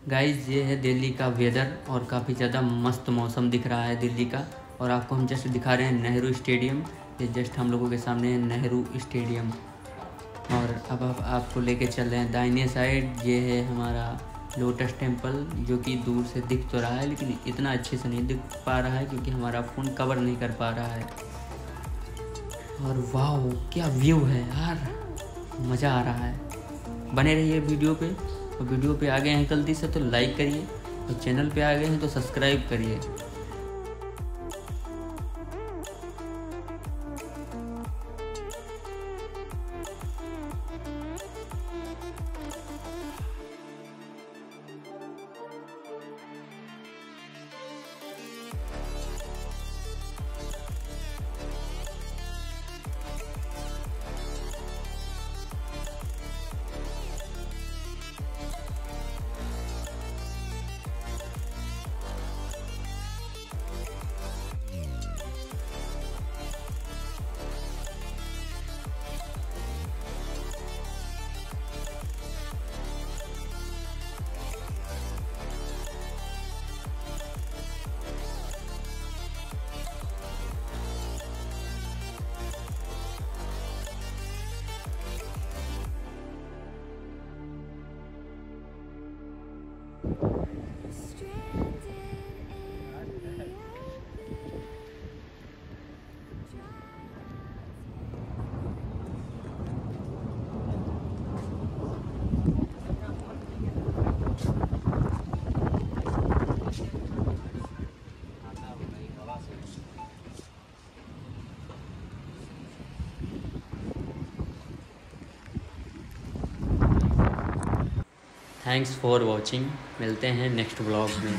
Guys ये है दिल्ली का वेदर और काफ़ी ज़्यादा मस्त मौसम दिख रहा है दिल्ली का। और आपको हम जस्ट दिखा रहे हैं नेहरू स्टेडियम। ये जस्ट हम लोगों के सामने है नेहरू स्टेडियम। और अब आप, आपको लेके चल रहे हैं दाहिने साइड ये है हमारा लोटस टेंपल जो कि दूर से दिख तो रहा है, लेकिन इतना अच्छे से नहीं दिख पा रहा है, क्योंकि हमारा फ़ोन कवर नहीं कर पा रहा है। और वाह क्या व्यू है यार। मज़ा आ रहा है। बने रहिए वीडियो पे। और वीडियो पे आ गए हैं गलती से तो लाइक करिए और चैनल पे आ गए हैं तो सब्सक्राइब करिए। Stranded. थैंक्स फॉर वॉचिंग मिलते हैं नेक्स्ट ब्लॉग में.